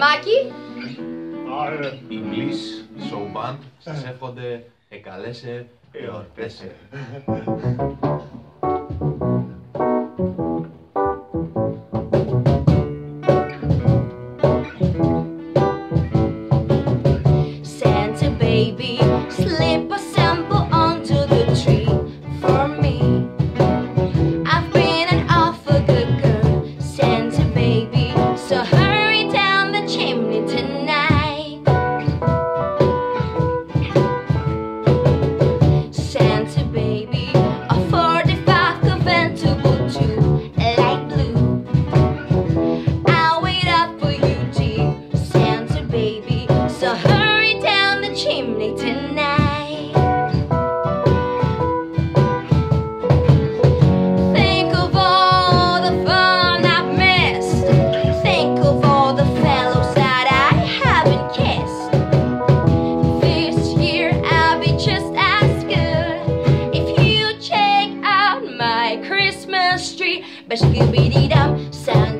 Μάκη. English Show Band σας εύχονται εκαλές εορτές. the street, but she can beat it up. Sound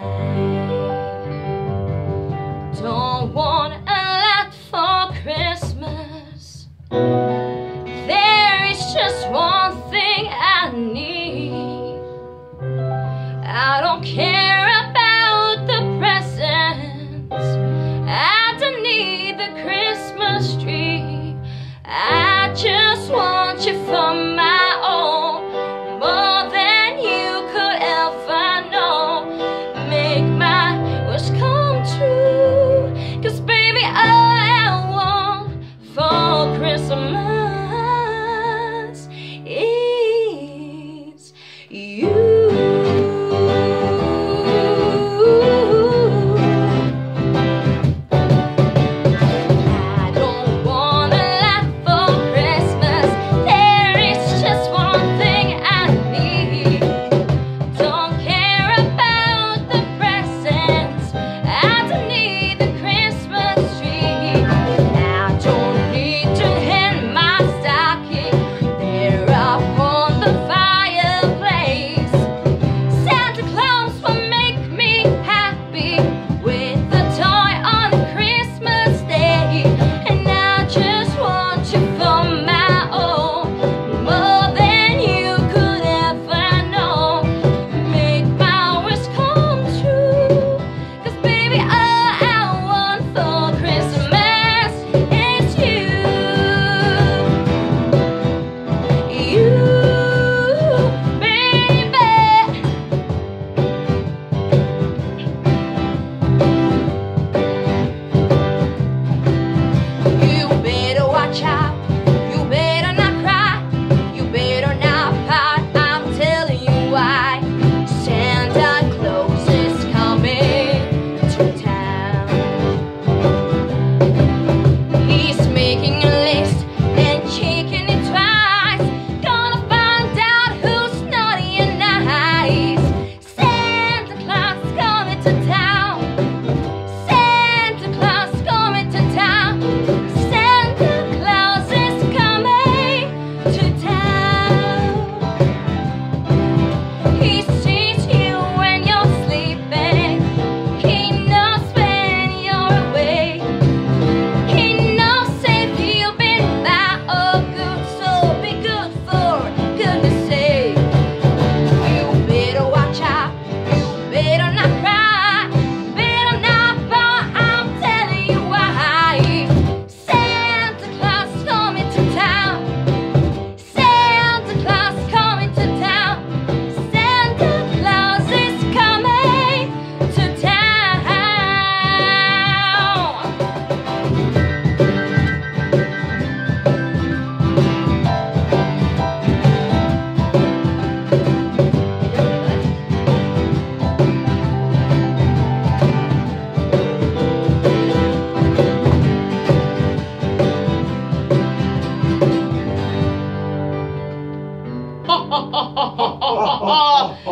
Don't want a lot for Christmas. There is just one thing I need. I don't care about the presents. I don't need the Christmas tree. I just want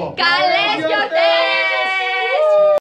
Oh. Cala.